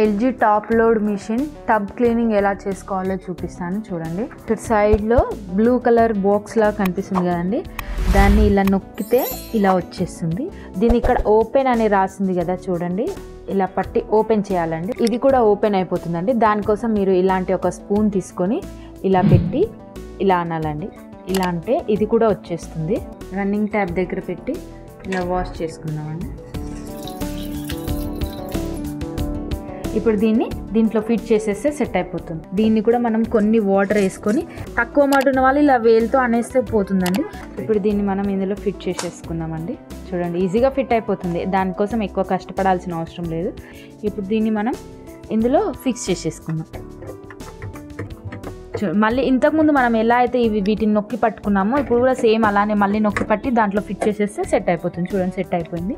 LG top load machine tub cleaning ఎలా చేసుకోవాలో చూపిస్తాను చూడండి. ఇక్కడ సైడ్లో బ్లూ కలర్ బాక్స్ లా కనిపిస్తుంది కదండి. దాన్ని ఇలా నొక్కితే ఇలా వచ్చేస్తుంది. దీని ఇక్కడ ఓపెన్ అని రాసింది కదా చూడండి. ఇలా పట్టి ఓపెన్ చేయాలండి. ఇది కూడా ఓపెన్ అయిపోతుందండి. దానికోసం మీరు ఇలాంటి ఒక స్పూన్ తీసుకొని ఇలా పెట్టి ఇలా అనాలండి. ఇలా అంటే ఇది కూడా వచ్చేస్తుంది. రన్నింగ్ ట్యాప్ దగ్గర పెట్టి ఇలా వాష్ చేసుకుందామండి. ఇప్పుడు దీన్ని దీంట్లో ఫిట్ చేసేస్తే సెట్ అయిపోతుంది. దీన్ని కూడా మనం కొన్ని వాటర్ వేసుకొని తక్కువ మాట ఉన్న వాళ్ళు ఇలా వేలుతో అనేస్తే పోతుందండి. ఇప్పుడు దీన్ని మనం ఇందులో ఫిట్ చేసేసుకుందామండి. చూడండి ఈజీగా ఫిట్ అయిపోతుంది. దానికోసం ఎక్కువ కష్టపడాల్సిన అవసరం లేదు. ఇప్పుడు దీన్ని మనం ఇందులో ఫిక్స్ చేసేసుకుందాం. చూ మళ్ళీ ఇంతకుముందు మనం ఎలా అయితే ఇవి వీటిని నొక్కి పట్టుకున్నామో ఇప్పుడు కూడా సేమ్ అలానే మళ్ళీ నొక్కి పట్టి దాంట్లో ఫిట్ చేసేస్తే సెట్ అయిపోతుంది. చూడండి సెట్ అయిపోయింది.